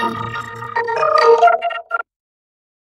Música